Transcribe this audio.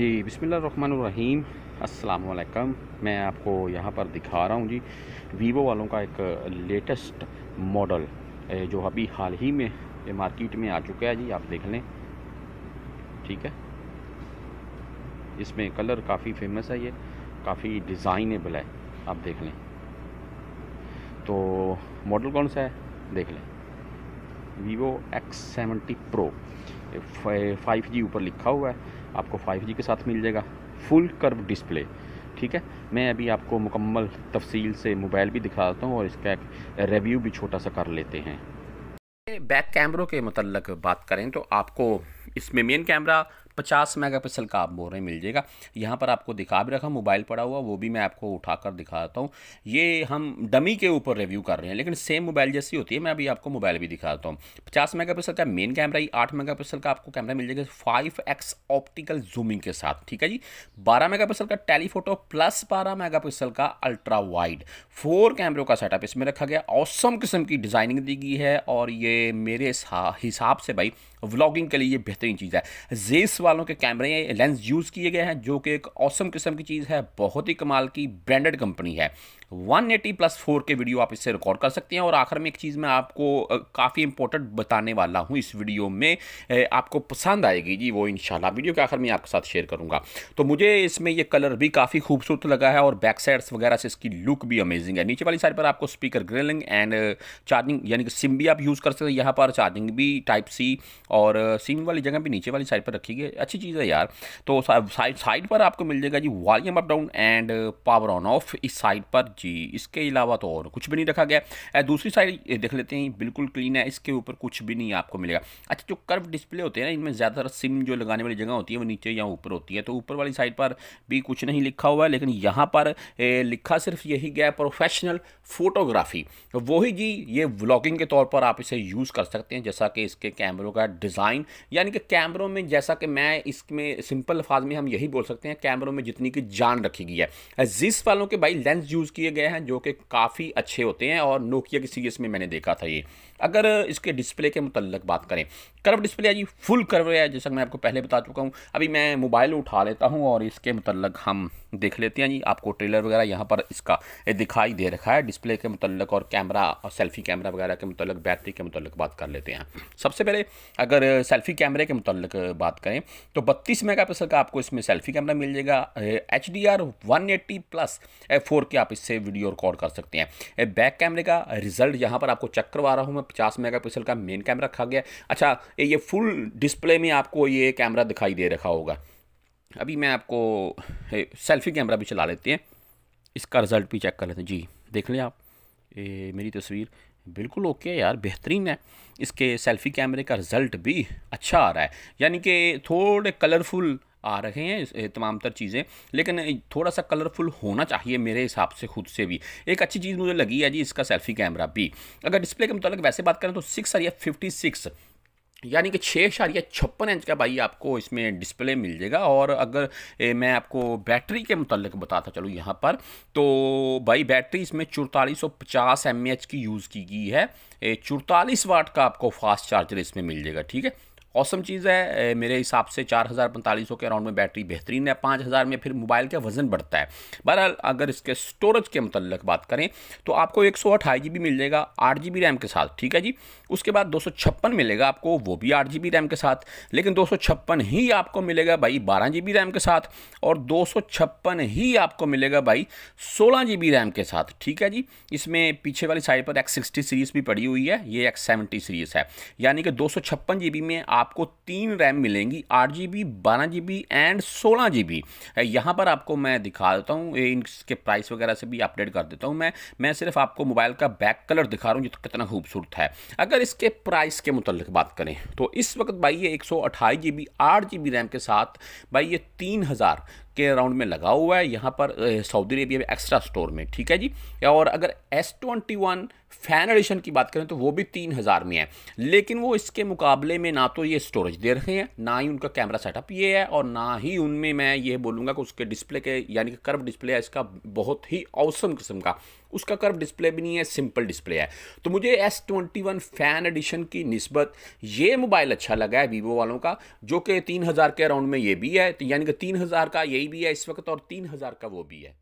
जी बिसमीम अस्सलाम मैं आपको यहाँ पर दिखा रहा हूँ जी, वीवो वालों का एक लेटेस्ट मॉडल जो अभी हाल ही में मार्केट में आ चुका है जी, आप देख लें। ठीक है? इसमें कलर काफ़ी फ़ेमस है ये, काफ़ी डिज़ाइनेबल है, आप देख लें। तो मॉडल कौन सा है? देख लें। Vivo X seventy pro five G ऊपर लिखा हुआ है। आपको फाइव जी के साथ मिल जाएगा। फुल कर्व डिस्प्ले ठीक है? मैं अभी आपको मुकम्मल तफसील से मोबाइल भी दिखा देता हूँ और इसका एक रिव्यू भी छोटा सा कर लेते हैं। बैक कैमरों के मतलब बात करें तो आपको इसमें मेन कैमरा पचास मेगापिक्सल का आप बोल रहे हैं, मिल जाएगा। यहाँ पर आपको दिखा भी रखा, मोबाइल पड़ा हुआ, वो भी मैं आपको उठाकर दिखाता हूँ। ये हम डमी के ऊपर रिव्यू कर रहे हैं, लेकिन सेम मोबाइल जैसी होती है, मैं अभी आपको मोबाइल भी दिखाता हूँ। पचास मेगा का मेन कैमरा ही आठ मेगा पिक्सल का आपको कैमरा मिल जाएगा फाइव एक्स ऑप्टिकल जूमिंग के साथ, ठीक है जी? बारह मेगा पिक्सल का टेलीफोटो प्लस बारह मेगा पिक्सल का अल्ट्रा वाइड फोर कैमरों का सेटअप इसमें रखा गया। औसम किस्म की डिज़ाइनिंग दी गई है, और ये मेरे हिसाब से भाई व्लॉगिंग के लिए बेहतरीन चीज़ है। जेस वालों के कैमरे लेंस यूज़ किए गए हैं, जो कि एक औसम किस्म की चीज़ है, बहुत ही कमाल की ब्रांडेड कंपनी है। 180 प्लस फोर के वीडियो आप इससे रिकॉर्ड कर सकते हैं और आखिर में एक चीज़ मैं आपको काफ़ी इंपॉर्टेंट बताने वाला हूँ इस वीडियो में आपको पसंद आएगी। जी, वो इंशाल्लाह वीडियो के आखिर में आपके साथ शेयर करूँगा। तो मुझे इसमें ये कलर भी काफ़ी खूबसूरत लगा है और बैक साइड्स वगैरह से इसकी लुक भी अमेजिंग है। नीचे वाली साइड पर आपको स्पीकर ग्रिलिंग एंड चार्जिंग यानी कि सिम भी आप यूज़ कर सकते हैं। यहाँ पर चार्जिंग भी टाइप सी और सिम वाली जगह भी नीचे वाली साइड पर रखी गई अच्छी चीज़ है यार। तो साइड साइड पर आपको मिल जाएगा जी volume up down and power on off इस साइड पर। जी, इसके अलावा तो और कुछ भी नहीं रखा गया। है दूसरी साइड देख लेते हैं, बिल्कुल क्लीन है, इसके ऊपर कुछ भी नहीं आपको मिलेगा। अच्छा जो कर्व डिस्प्ले होते हैं ना, इनमें ज़्यादातर सिम जो लगाने वाली जगह होती है, वो नीचे या ऊपर होती है। तो ऊपर वाली साइड पर भी कुछ नहीं लिखा हुआ है, लेकिन यहाँ पर लिखा सिर्फ़ यही गया प्रोफेशनल फोटोग्राफी। वही जी, ये व्लॉगिंग के तौर पर आप इसे यूज़ कर सकते हैं, जैसा कि इसके कैमरों का डिज़ाइन, यानी कि कैमरों में जैसा कि मैं इसमें सिंपल अल्फाज में हम यही बोल सकते हैं, कैमरों में जितनी की जान रखी गई है। जिस वालों के भाई लेंस यूज़ किए गए हैं, जो कि काफ़ी अच्छे होते हैं, और नोकिया की सीरीज़ में मैंने देखा था ये। अगर इसके डिस्प्ले के मतलब बात करें कर्व डिस्प्ले है जी फुल कर्व है, जैसा मैं आपको पहले बता चुका हूँ। अभी मैं मोबाइल उठा लेता हूँ, और इसके मतलब हम देख लेते हैं जी। आपको ट्रेलर वगैरह यहाँ पर इसका दिखाई दे रखा है डिस्प्ले के मतलब और कैमरा और सेल्फी कैमरा वगैरह के मतलब बैटरी के मतलब बात कर लेते हैं। सबसे पहले अगर सेल्फी कैमरे के मतलब बात करें तो बत्तीस मेगा का आपको इसमें सेल्फी कैमरा मिल जाएगा H D R one eighty plus four K आप इससे वीडियो रिकॉर्ड कर सकते हैं। बैक कैमरे का रिज़ल्ट यहाँ पर आपको चेक करवा रहा हूँ मैं, पचास मेगापिक्सल का मेन कैमरा रखा गया। अच्छा ये फुल डिस्प्ले में आपको ये कैमरा दिखाई दे रखा होगा। अभी मैं आपको सेल्फी कैमरा भी चला लेते हैं। इसका रिज़ल्ट भी चेक कर लेते हैं। जी, देख लें आप। ये मेरी तस्वीर। बिल्कुल ओके यार, बेहतरीन है। इसके सेल्फी कैमरे का रिज़ल्ट भी अच्छा आ रहा है। यानी कि थोड़े कलरफुल आ रहे हैं तमाम तर चीज़ें, लेकिन थोड़ा सा कलरफुल होना चाहिए मेरे हिसाब से खुद से भी। एक अच्छी चीज़ मुझे लगी है जी इसका सेल्फी कैमरा भी। अगर डिस्प्ले के मुताबिक वैसे बात करें तो सिक्स या फिफ्टी सिक्स यानी कि छः या छप्पन इंच का भाई आपको इसमें डिस्प्ले मिल जाएगा। और अगर ए, मैं आपको बैटरी के मुतलक बताता चलूँ यहाँ पर तो भाई बैटरी इसमें चुड़तालीस सौ पचास एम की यूज़ की गई है। चुड़तालीस वाट का आपको फास्ट चार्जर इसमें मिल जाएगा ठीक है? औसम चीज़ है मेरे हिसाब से चार हज़ार पैंतालीस सौ के अराउंड में बैटरी बेहतरीन है, पाँच हज़ार में फिर मोबाइल का वज़न बढ़ता है। बहरहाल, अगर इसके स्टोरेज के मतलब बात करें तो आपको एक सौ अठाई जी बी मिल जाएगा, आठ जी बी रैम के साथ, ठीक है जी? उसके बाद दो सौ छप्पन मिलेगा आपको, वो भी आठ जी बी रैम के साथ, लेकिन दो सौ छप्पन ही आपको मिलेगा भाई बारह जी बी रैम के साथ, और दो सौ छप्पन ही आपको मिलेगा भाई सोलह जी बी रैम के साथ, ठीक है जी? इसमें पीछे वाली साइड पर एक्स सिक्सटी सीरीज़ भी पड़ी हुई है, ये एक्स सेवेंटी सीरीज़ है, यानी कि दो सौ छप्पन जी बी में आपको तीन रैम मिलेंगी, आठ जी बी बारह जी बी एंड सोलह जी बी यहाँ पर आपको मैं दिखा देता हूँ इनके प्राइस वगैरह से भी अपडेट कर देता हूँ मैं। मैं सिर्फ़ आपको मोबाइल का बैक कलर दिखा रहा हूँ जो तो कितना खूबसूरत है। अगर इसके प्राइस के मुतल बात करें तो इस वक्त भाई ये एक सौ अट्ठाईस जी बी आठ जी बी रैम के साथ भाई ये तीन हज़ार के राउंड में लगा हुआ है, यहाँ पर सऊदी अरेबिया में एक्स्ट्रा स्टोर में, ठीक है जी? और अगर S twenty one fan edition की बात करें तो वो भी तीन हज़ार में है। लेकिन वो इसके मुकाबले में ना तो ये स्टोरेज दे रहे हैं, ना ही उनका कैमरा सेटअप ये है और ना ही उनमें मैं ये बोलूँगा कि उसके डिस्प्ले के, यानी कि कर्व डिस्प्ले है, इसका बहुत ही औसम किस्म का उसका कर्व डिस्प्ले भी नहीं है सिंपल डिस्प्ले है। तो मुझे S twenty one fan edition की नस्बत ये मोबाइल अच्छा लगा है वीवो वालों का, जो कि तीन हज़ार के अराउंड में ये भी है। तो यानी कि तीन हज़ार का यही भी है इस वक्त और तीन हज़ार का वो भी है।